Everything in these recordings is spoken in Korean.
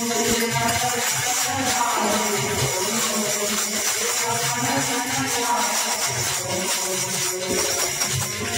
Thank you.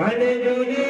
Hallelujah.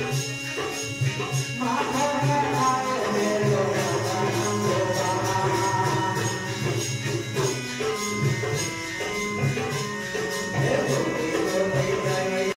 My